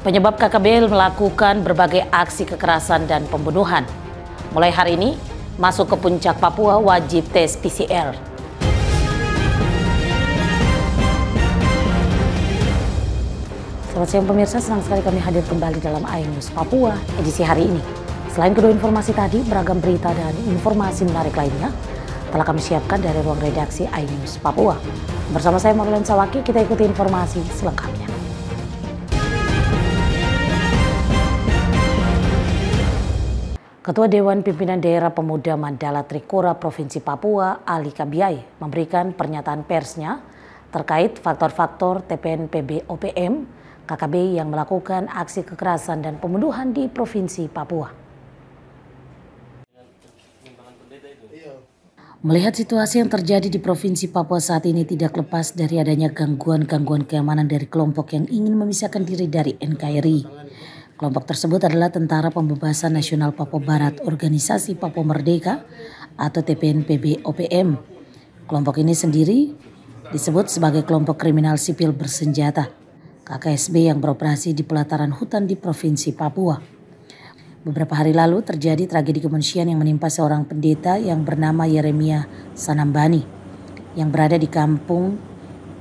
Penyebab KKB melakukan berbagai aksi kekerasan dan pembunuhan. Mulai hari ini, masuk ke puncak Papua wajib tes PCR. Selamat siang pemirsa, senang sekali kami hadir kembali dalam iNews Papua edisi hari ini. Selain kedua informasi tadi, beragam berita dan informasi menarik lainnya telah kami siapkan dari ruang redaksi iNews Papua. Bersama saya Marlene Sawaki, kita ikuti informasi selengkapnya. Ketua Dewan Pimpinan Daerah Pemuda Mandala Trikora Provinsi Papua, Ali Kabiai, memberikan pernyataan persnya terkait faktor-faktor TPNPB OPM KKB yang melakukan aksi kekerasan dan pembunuhan di Provinsi Papua. Melihat situasi yang terjadi di Provinsi Papua saat ini tidak lepas dari adanya gangguan-gangguan keamanan dari kelompok yang ingin memisahkan diri dari NKRI. Kelompok tersebut adalah Tentara Pembebasan Nasional Papua Barat Organisasi Papua Merdeka atau TPNPB OPM. Kelompok ini sendiri disebut sebagai kelompok kriminal sipil bersenjata KKSB yang beroperasi di pelataran hutan di Provinsi Papua. Beberapa hari lalu terjadi tragedi kemanusiaan yang menimpa seorang pendeta yang bernama Yeremia Sanambani yang berada di kampung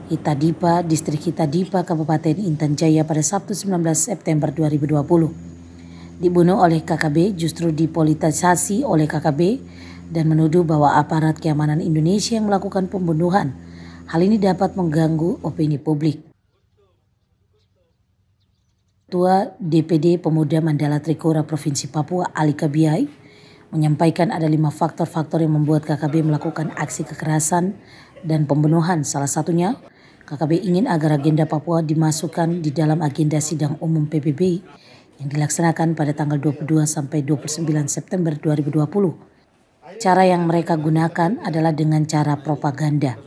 Hitadipa, distrik Hitadipa, Kabupaten Intan Jaya pada Sabtu 19 September 2020. Dibunuh oleh KKB justru dipolitisasi oleh KKB dan menuduh bahwa aparat keamanan Indonesia yang melakukan pembunuhan. Hal ini dapat mengganggu opini publik. Ketua DPD Pemuda Mandala Trikora Provinsi Papua Ali Kabiai menyampaikan ada lima faktor-faktor yang membuat KKB melakukan aksi kekerasan dan pembunuhan. Salah satunya, KKB ingin agar agenda Papua dimasukkan di dalam agenda sidang umum PBB yang dilaksanakan pada tanggal 22 sampai 29 September 2020. Cara yang mereka gunakan adalah dengan cara propaganda.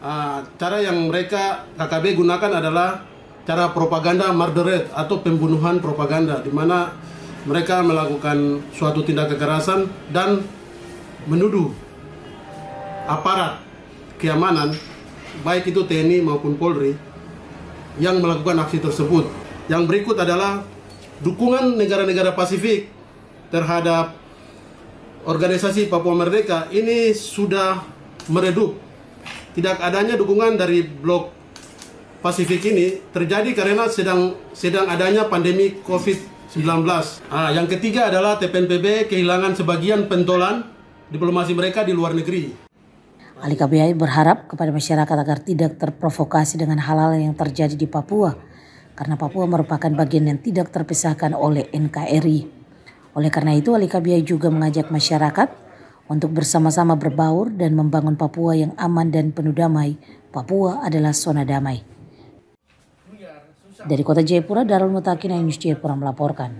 Uh, cara yang mereka KKB gunakan adalah cara propaganda murder atau pembunuhan propaganda di mana mereka melakukan suatu tindak kekerasan dan menuduh aparat keamanan baik itu TNI maupun Polri yang melakukan aksi tersebut. Yang berikut adalah dukungan negara-negara Pasifik terhadap organisasi Papua Merdeka ini sudah meredup. Tidak adanya dukungan dari blok Pasifik ini terjadi karena sedang sedang adanya pandemi COVID-19. Ah, yang ketiga adalah TPNPB kehilangan sebagian pentolan diplomasi mereka di luar negeri. Ali KBI berharap kepada masyarakat agar tidak terprovokasi dengan hal-hal yang terjadi di Papua karena Papua merupakan bagian yang tidak terpisahkan oleh NKRI. Oleh karena itu Ali KBI juga mengajak masyarakat untuk bersama-sama berbaur dan membangun Papua yang aman dan penuh damai. Papua adalah zona damai. Dari kota Jayapura, Darul Mutakin News Jayapura melaporkan.